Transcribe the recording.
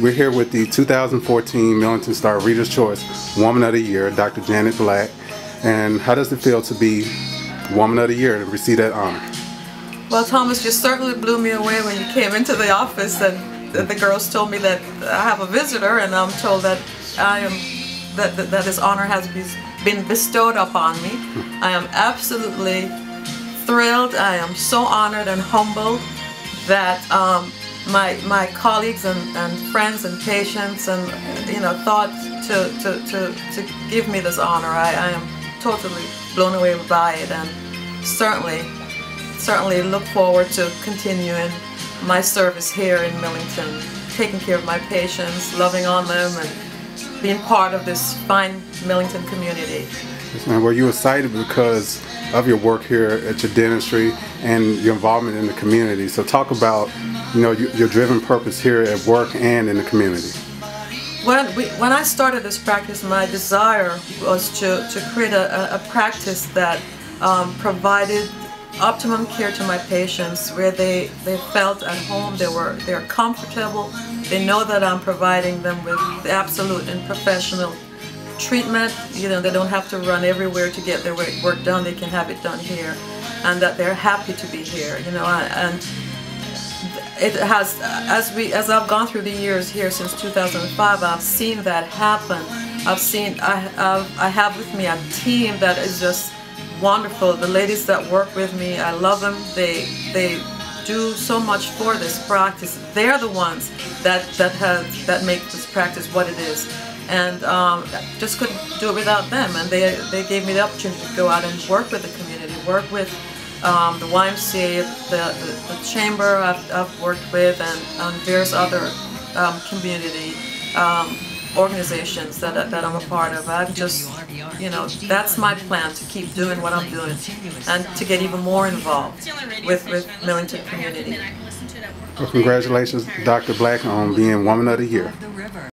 We're here with the 2014 Millington Star Reader's Choice Woman of the Year, Dr. Janet Black. And how does it feel to be Woman of the Year and receive that honor? Well, Thomas, you certainly blew me away when you came into the office and the girls told me that I have a visitor and I'm told that I am that, that, that this honor has been bestowed upon me. I am absolutely thrilled. I am so honored and humbled that um, my my colleagues and, and friends and patients and you know thought to, to, to, to give me this honor. I, I am totally blown away by it and certainly certainly look forward to continuing my service here in Millington, taking care of my patients, loving on them and being part of this fine Millington community. Yes. Were you excited because of your work here at your dentistry and your involvement in the community? So talk about, you know, your, your driven purpose here at work and in the community. When, we, when I started this practice, my desire was to, to create a, a practice that um, provided optimum care to my patients where they, they felt at home, they were they're comfortable, they know that I'm providing them with absolute and professional treatment. You know, they don't have to run everywhere to get their work done. They can have it done here, and that they're happy to be here. You know, and it has as we as I've gone through the years here since 2005, I've seen that happen. I've seen I I've, I have with me a team that is just wonderful. The ladies that work with me, I love them. They they do so much for this practice. They're the ones that that have that make this practice what it is and um, just couldn't do it without them. And they, they gave me the opportunity to go out and work with the community, work with um, the YMCA, the, the, the chamber I've, I've, worked with, and um, various other um, community um, organizations that, that I'm a part of. I'm just, you know, that's my plan to keep doing what I'm doing and to get even more involved with, with Millington community. Well, congratulations, Dr. Black, on being Woman of the Year.